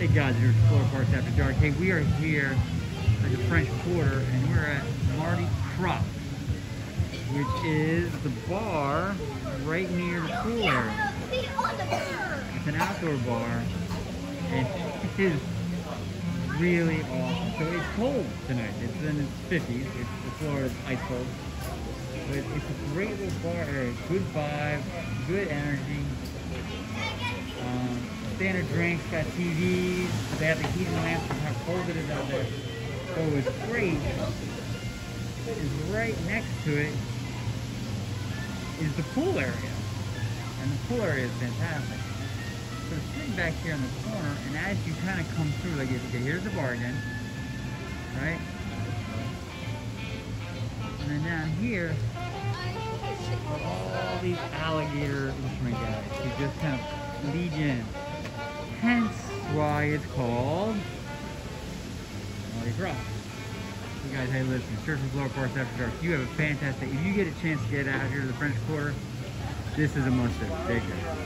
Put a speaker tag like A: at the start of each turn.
A: Hey guys, it's Florida Parks After Dark. Hey, we are here at the French Quarter and we're at Mardi Croc, which is the bar right near the pool area. It's an outdoor bar and it is really awesome. So it's cold tonight. It's in its 50s. It's, the floor is ice cold. But it's a great little bar area. Good vibe, good energy. Standard drinks, got TVs. They have the heating lamps for how cold it is out there. So what's great is right next to it is the pool area. And the pool area is fantastic. So sitting back here in the corner, and as you kind of come through, like, okay, here's the bar again, right? And then down here are all these alligator instrument guys who just kind of lead you in. Why it's called Mardi Croc. You guys, hey, listen, Church of Lower Parks After Dark, you have a fantastic, if you get a chance to get out here to the French Quarter, this is a must-do. Take care.